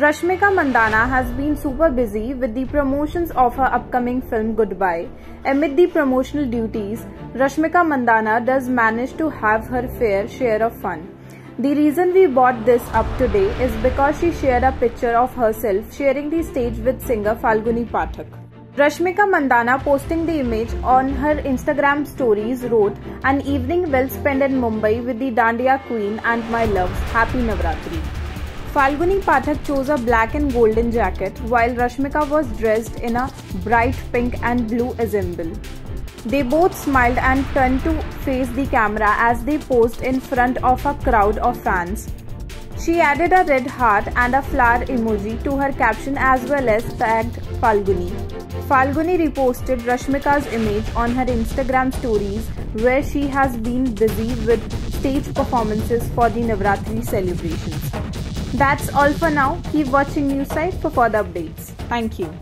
Rashmika Mandanna has been super busy with the promotions of her upcoming film Goodbye. Amid the promotional duties, Rashmika Mandanna does manage to have her fair share of fun. The reason we brought this up today is because she shared a picture of herself sharing the stage with singer Falguni Pathak. Rashmika Mandanna posting the image on her Instagram stories wrote, An evening well spent in Mumbai with the Dandiya Queen and my loves. Happy Navratri. Falguni Pathak chose a black and golden jacket while Rashmika was dressed in a bright pink and blue ensemble. They both smiled and turned to face the camera as they posed in front of a crowd of fans. She added a red heart and a flower emoji to her caption as well as tagged Falguni. Falguni reposted Rashmika's image on her Instagram stories where she has been busy with stage performances for the Navratri celebrations. That's all for now. Keep watching Newsite for further updates. Thank you.